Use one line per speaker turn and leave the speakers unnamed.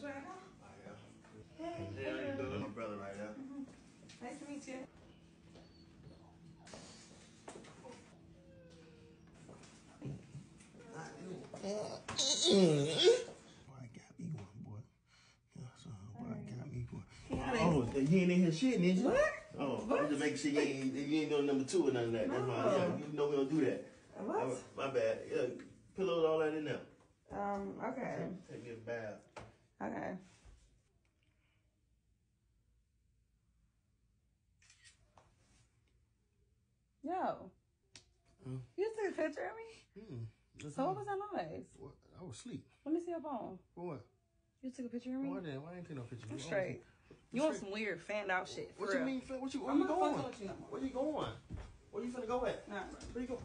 What's your name?
Maya.
Hey, hey, how you
doing?
My brother right there.
Mm -hmm. Nice to meet you.
boy, I got me one, boy. Boy, uh, I got me one. Oh, you ain't in here shitting, is you? What? Oh, what? I'm just making sure you ain't, you ain't doing number two or none of that. No. That's why, yeah, you know we don't do that.
What?
My bad. Yeah, all that in there.
Um, okay. Take,
take me a bath.
Okay. Yo.
Huh?
You took a picture of me?
Hmm. So what was
that noise?
What? I was asleep.
Let me see your phone.
For what?
You took a picture of me? Why
then? Why ain't take no picture? I'm straight. You want some
weird fanned out shit. What you real. mean?
What you? Where I'm you going? fucking
with you no more. Where
you going? Where you finna go at?
Nah,
Where you go?